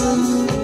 coração.